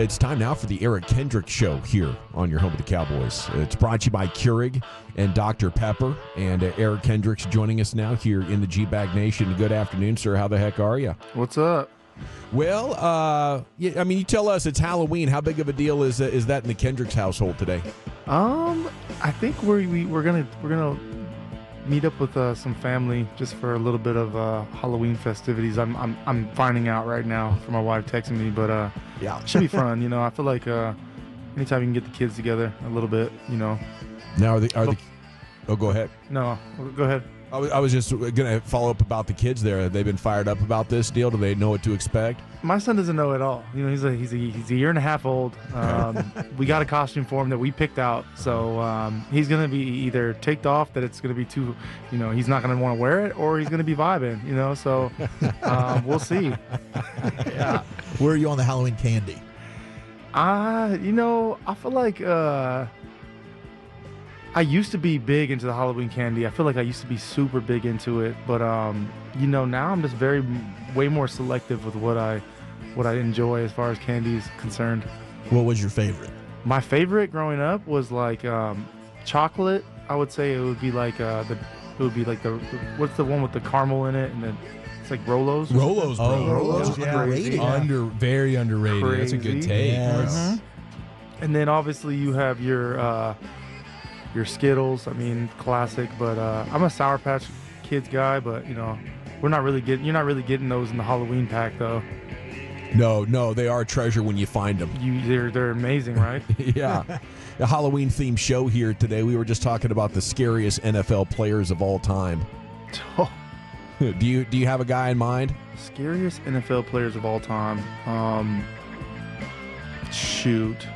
It's time now for the Eric Kendricks Show here on your home of the Cowboys. It's brought to you by Keurig and Dr. Pepper. And uh, Eric Kendricks joining us now here in the G Bag Nation. Good afternoon, sir. How the heck are you? What's up? Well, uh, yeah, I mean, you tell us it's Halloween. How big of a deal is uh, is that in the Kendricks household today? Um, I think we're we, we're gonna we're gonna meet up with uh, some family just for a little bit of uh, Halloween festivities. I'm, I'm I'm finding out right now from my wife texting me, but uh, Yeah. it should be fun. You know, I feel like uh, anytime you can get the kids together a little bit, you know. Now, are the, are the oh, go ahead. No, go ahead. I was, I was just going to follow up about the kids there. They've been fired up about this deal? Do they know what to expect? My son doesn't know at all. You know, he's a he's a he's a year and a half old. Um, we got a costume for him that we picked out, so um, he's gonna be either ticked off that it's gonna be too, you know, he's not gonna want to wear it, or he's gonna be vibing. You know, so um, we'll see. yeah. Where are you on the Halloween candy? Uh, you know, I feel like uh, I used to be big into the Halloween candy. I feel like I used to be super big into it, but um, you know, now I'm just very way more selective with what I what I enjoy as far as candy is concerned. What was your favorite? My favorite growing up was like um, chocolate. I would say it would be like uh, the it would be like the what's the one with the caramel in it and then it's like Rolos. Rolos, bro. Oh, Rolos, yeah. underrated. Yeah. Under very underrated. That's a good Crazy. take. Yes. bro. And then obviously you have your uh, your Skittles. I mean, classic. But uh, I'm a Sour Patch Kids guy. But you know, we're not really getting. You're not really getting those in the Halloween pack though. No, no, they are a treasure when you find them. You they're they're amazing, right? yeah. The Halloween themed show here today. We were just talking about the scariest NFL players of all time. Oh, Do you do you have a guy in mind? scariest NFL players of all time. Um, shoot,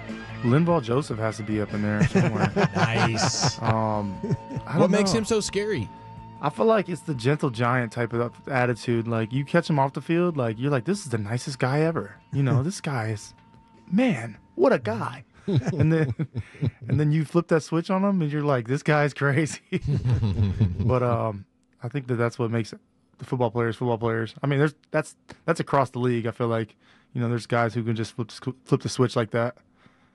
Linval Joseph has to be up in there somewhere. Nice. um, I What makes know. him so scary? I feel like it's the gentle giant type of attitude. Like you catch him off the field, like you're like, this is the nicest guy ever. You know, this guy is, man, what a guy. and then, and then you flip that switch on him, and you're like, this guy's crazy. but um, I think that that's what makes the football players football players. I mean, there's that's that's across the league. I feel like you know, there's guys who can just flip flip the switch like that.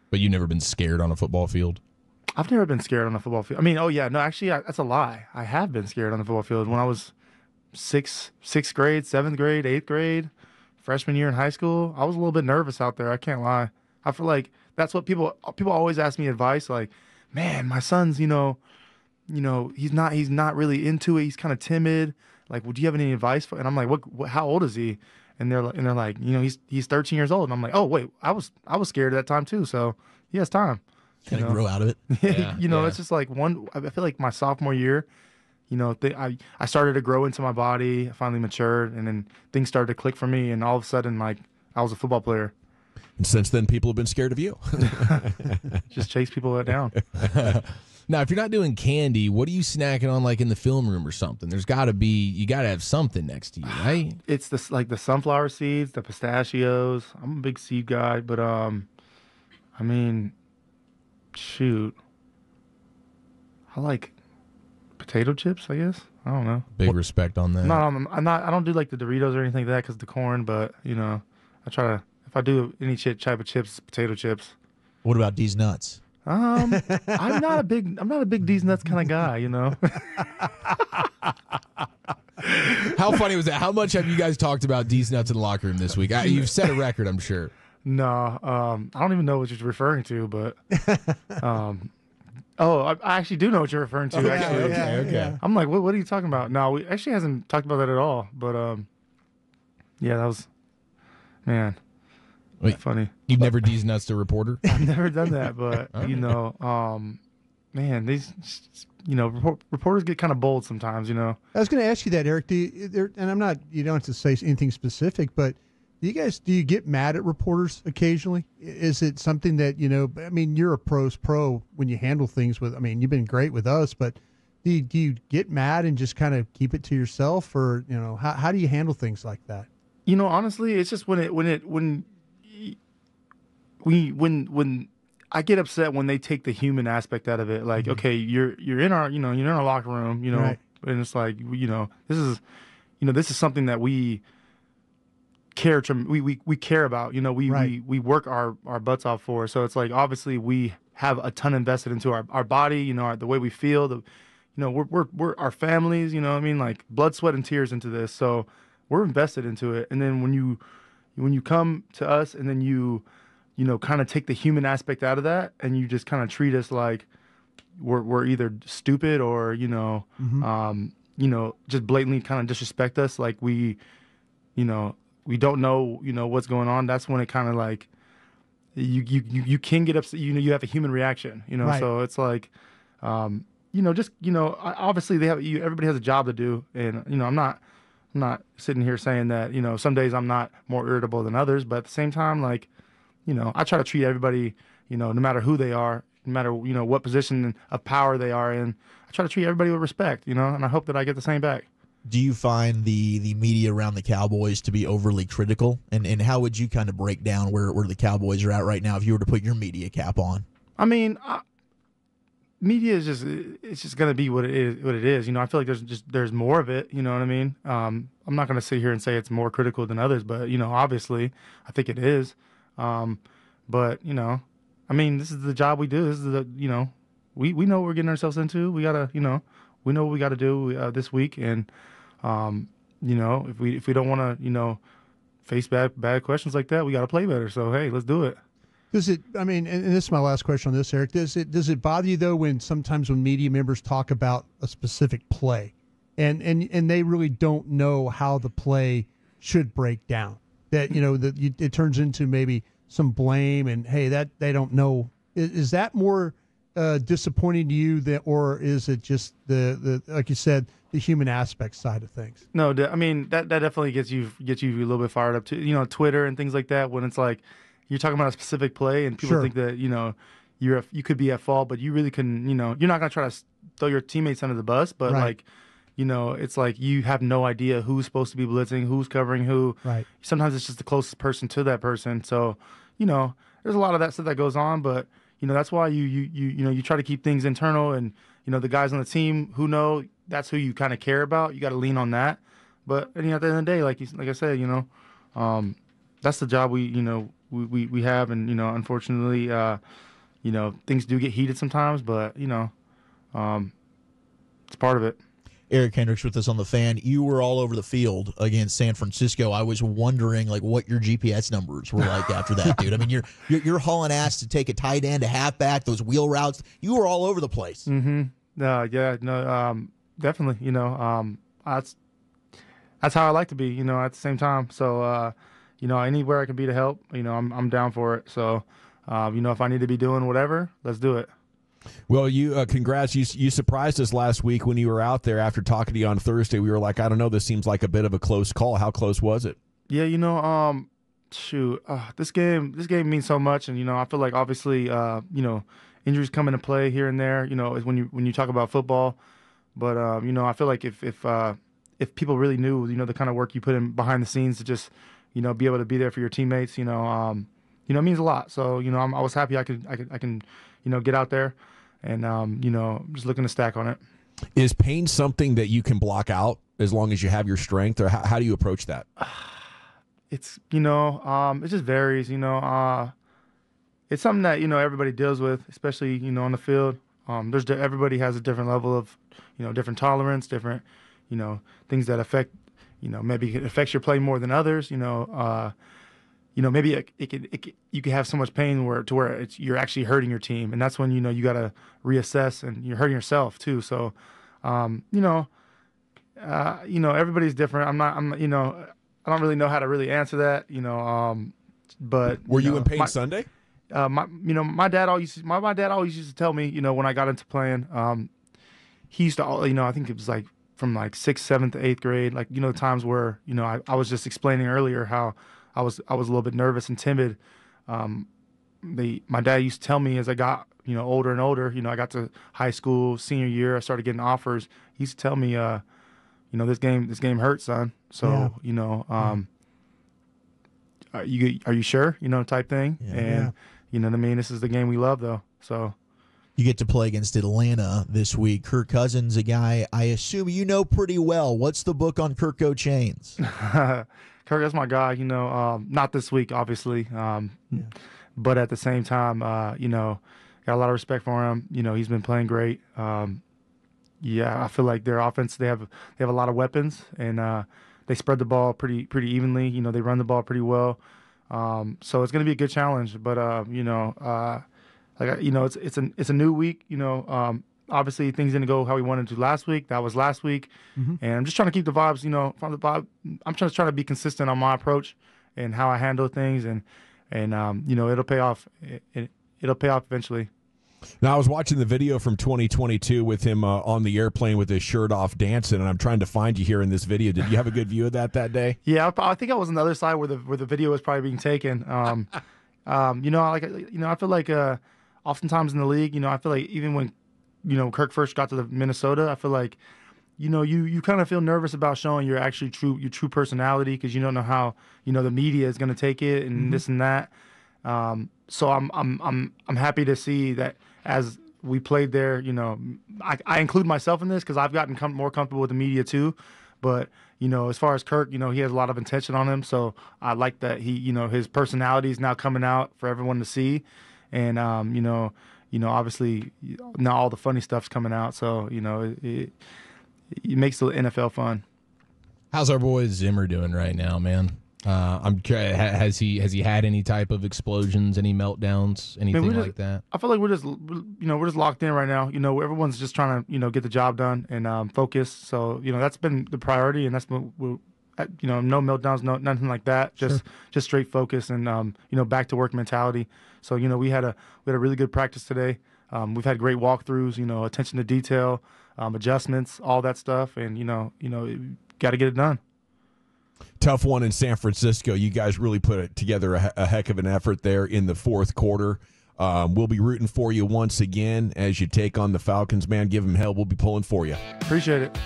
But you've never been scared on a football field. I've never been scared on a football field. I mean, oh yeah, no, actually, I, that's a lie. I have been scared on the football field when I was sixth, sixth grade, seventh grade, eighth grade, freshman year in high school. I was a little bit nervous out there. I can't lie. I feel like that's what people people always ask me advice. Like, man, my son's, you know, you know, he's not he's not really into it. He's kind of timid. Like, would you have any advice for? And I'm like, what? what how old is he? And they're like, and they're like, you know, he's he's 13 years old. And I'm like, oh wait, I was I was scared at that time too. So he has time. Kind of know? grow out of it. Yeah, you know, yeah. it's just like one. I feel like my sophomore year, you know, th- I I started to grow into my body. I finally matured, and then things started to click for me. And all of a sudden, like I was a football player. And since then, people have been scared of you. Just chase people down. Now, if you're not doing candy, what are you snacking on like in the film room or something? There's got to be, you got to have something next to you, right? It's this like the sunflower seeds, the pistachios. I'm a big seed guy, but um, I mean, shoot, I like potato chips. I guess I don't know. Big respect on that. Not, I'm, I'm not. I don't do like the Doritos or anything like that because the corn. But you know, I try to. If I do any chip type of chips, potato chips. What about these nuts? Um, I'm not a big. I'm not a big Deez nuts kind of guy. You know. How funny was that? How much have you guys talked about Deez nuts in the locker room this week? Uh, You've set a record, I'm sure. no. Um, I don't even know what you're referring to, but um, oh, I, I actually do know what you're referring to. actually, okay, okay. I'm like, what? What are you talking about? No, we actually hasn't talked about that at all. But um, yeah, that was man. Wait. funny. You've never Deez nuts to reporter? I've never done that, but you know, um, man, these, you know, report, reporters get kind of bold sometimes. You know, I was going to ask you that, Eric. Do you, there, and I'm not. You don't have to say anything specific, but do you guys do you get mad at reporters occasionally? Is it something that you know? I mean, you're a pro's pro when you handle things with. I mean, you've been great with us, but do you, do you get mad and just kind of keep it to yourself, or you know, how how do you handle things like that? you know, honestly, it's just when it when it when y- we when when I get upset when they take the human aspect out of it. Like, mm-hmm. okay, you're you're in our you know you're in our locker room, you know, Right. and it's like you know this is you know this is something that we care trem- we, we we care about you know we, Right. we we work our our butts off for so it's like obviously we have a ton invested into our, our body you know our, the way we feel the you know we're, we're we're our families you know what i mean like blood sweat and tears into this so we're invested into it and then when you when you come to us and then you you know kind of take the human aspect out of that and you just kind of treat us like we're, we're either stupid or you know um you know just blatantly kind of disrespect us like we you know we don't know you know what's going on that's when it kind of like you, you you you can get upset you know you have a human reaction you know Right. so it's like um you know just you know obviously they have you everybody has a job to do and you know i'm not i'm not sitting here saying that you know some days i'm not more irritable than others but at the same time like you know i try to treat everybody you know no matter who they are no matter you know what position of power they are in i try to treat everybody with respect you know and i hope that i get the same back Do you find the the media around the Cowboys to be overly critical? And and how would you kind of break down where where the Cowboys are at right now if you were to put your media cap on? I mean, I, media is just it's just gonna be what it is. What it is, you know. I feel like there's just there's more of it. You know what I mean? Um, I'm not gonna sit here and say it's more critical than others, but you know, obviously, I think it is. Um, but you know, I mean, this is the job we do. This is the you know, we we know what we're getting ourselves into. We gotta you know, we know what we got to do uh, this week, and um, you know, if we if we don't want to you know face bad bad questions like that, we got to play better. So hey, let's do it. Does it? I mean, and this is my last question on this, Eric. Does it does it bother you though when sometimes when media members talk about a specific play, and and and they really don't know how the play should break down? That you know that you, it turns into maybe some blame and hey that they don't know. Is, is that more uh, disappointing to you that, or is it just the the like you said the human aspect side of things? No, I mean that that definitely gets you gets you a little bit fired up too. You know, Twitter and things like that when it's like you're talking about a specific play and people Sure. think that you know you're you could be at fault, but you really can. You know, you're not gonna try to throw your teammates under the bus, but Right. like. You know, it's like you have no idea who's supposed to be blitzing, who's covering who. Right. Sometimes it's just the closest person to that person. So, you know, there's a lot of that stuff that goes on, but you know that's why you you you you know you try to keep things internal, and you know the guys on the team who know that's who you kind of care about. You got to lean on that. But you know, at the end of the day, like you, like I said, you know, um, that's the job we you know we, we, we have, and you know, unfortunately, uh, you know, things do get heated sometimes, but you know, um, it's part of it. Eric Kendricks with us on the fan. You were all over the field against San Francisco. I was wondering like what your GPS numbers were like after that, dude. I mean, you're, you're you're hauling ass to take a tight end, a halfback, those wheel routes. You were all over the place. Mm-hmm. Uh, yeah, no, um, definitely. You know, um, that's that's how I like to be. You know, at the same time. So, uh, you know, anywhere I can be to help, you know, I'm I'm down for it. So, um, you know, if I need to be doing whatever, let's do it. Well, you uh, congrats. You you surprised us last week when you were out there after talking to you on Thursday. We were like, I don't know, this seems like a bit of a close call. How close was it? Yeah, you know, um, shoot, uh, this game, this game means so much, and you know, I feel like obviously, uh, you know, injuries come into play here and there. You know, when you when you talk about football, but um, you know, I feel like if if uh, if people really knew, you know, the kind of work you put in behind the scenes to just, you know, be able to be there for your teammates, you know, um, you know, it means a lot. So you know, I'm, I was happy I could I could I can, you know, get out there, and um, you know, just looking to stack on it. Is pain something that you can block out as long as you have your strength, or how, how do you approach that? it's you know um it just varies you know uh it's something that you know everybody deals with especially you know on the field um there's everybody has a different level of you know different tolerance different you know things that affect you know maybe it affects your play more than others you know uh you know maybe it, it could it could, you could have so much pain where to where it's you're actually hurting your team and that's when you know you got to reassess and you're hurting yourself too so um you know uh, you know, everybody's different. I'm not, I'm, you know, I don't really know how to really answer that, you know. Um, but Were you know, in pain my, Sunday? uh, my, you know, my dad always, my, my dad always used to tell me, you know, when I got into playing, um, he used to, al- you know, I think it was like from like sixth, seventh, eighth grade, like you know, times where you know I, I was just explaining earlier how I was I was a little bit nervous and timid. Um, they, my dad used to tell me as I got you know older and older, you know, I got to high school, senior year, I started getting offers. He used to tell me, uh, you know, this game, this game hurts, son. So Yeah. you know, um, are you are you sure? You know, type thing. Yeah. and Yeah. you know what I mean. This is the game we love, though. So You get to play against Atlanta this week. Kirk Cousins, a guy I assume you know pretty well. What's the book on Kirk Chains? Kirk, that's my guy. You know, um, not this week, obviously, um, but at the same time, uh, you know, got a lot of respect for him. You know, he's been playing great. Um, yeah, I feel like their offense they have they have a lot of weapons and uh, they spread the ball pretty pretty evenly. You know, they run the ball pretty well. Um, so it's going to be a good challenge. But uh, you know, uh, like you know, it's it's a it's a new week. You know, um, obviously things didn't go how we wanted to last week. That was last week, and I'm just trying to keep the vibes. You know, from the vibe. I'm just trying to try to be consistent on my approach and how I handle things, and and um, you know, it'll pay off. It, it, it'll pay off eventually. Now I was watching the video from 2022 with him uh, on the airplane with his shirt off dancing, and I'm trying to find you here in this video. Did you have a good view of that that day? Yeah, I, I think I was on the other side where the where the video was probably being taken. Um, um, you know, I like you know, I feel like uh, oftentimes in the league, you know, I feel like even when you know Kirk first got to the Minnesota, I feel like you know you you kind of feel nervous about showing your actually true your true personality because you don't know how you know the media is going to take it and this and that. Um, so I'm I'm I'm I'm happy to see that as we played there, you know, I, I include myself in this because I've gotten com- more comfortable with the media too. But you know, as far as Kirk, you know, he has a lot of intention on him. So I like that he, you know, his personality is now coming out for everyone to see, and um, you know, you know, obviously now all the funny stuff's coming out. So you know, it, it, it makes the NFL fun. How's our boy Zimmer doing right now, man? Uh, I'm has he has he had any type of explosions, any meltdowns, anything we just- like that? I feel like we're just, you know, we're just locked in right now. You know, everyone's just trying to, you know, get the job done and um, focus. So, you know, that's been the priority, and that's uh, you know, no meltdowns, no nothing like that. Just, just straight focus and, um, you know, back to work mentality. So, you know, we had a we had a really good practice today. Um, we've had great walkthroughs. You know, attention to detail, um, adjustments, all that stuff, and you know, you know, got to get it done. Tough one in San Francisco. You guys really put it together a, a heck of an effort there in the fourth quarter. Um, we'll be rooting for you once again as you take on the Falcons. Man, give them hell. We'll be pulling for you. Appreciate it.